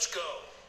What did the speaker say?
Let's go.